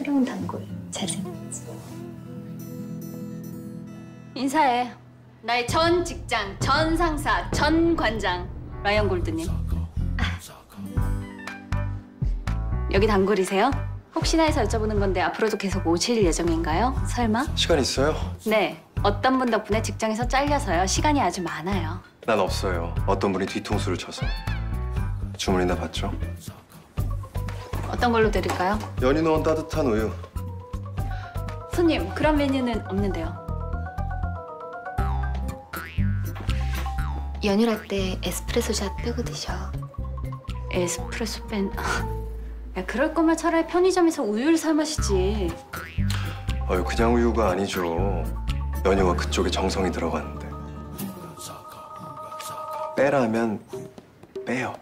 새로운 단골 잘생겼지. 인사해. 나의 전 직장, 전 상사, 전 관장 라이언 골드님. 아. 여기 단골이세요? 혹시나 해서 여쭤보는 건데 앞으로도 계속 오실 예정인가요? 설마? 시간 있어요? 네. 어떤 분 덕분에 직장에서 잘려서요. 시간이 아주 많아요. 난 없어요. 어떤 분이 뒤통수를 쳐서. 주문이나 받죠? 어떤 걸로 드릴까요? 연유 넣은 따뜻한 우유. 손님, 그런 메뉴는 없는데요. 연유라떼 에스프레소 샷 빼고 드셔. 에스프레소 뺀... 야, 그럴 거면 차라리 편의점에서 우유를 사 마시지. 어유 그냥 우유가 아니죠. 연유가 그쪽에 정성이 들어갔는데. 빼라면 빼요.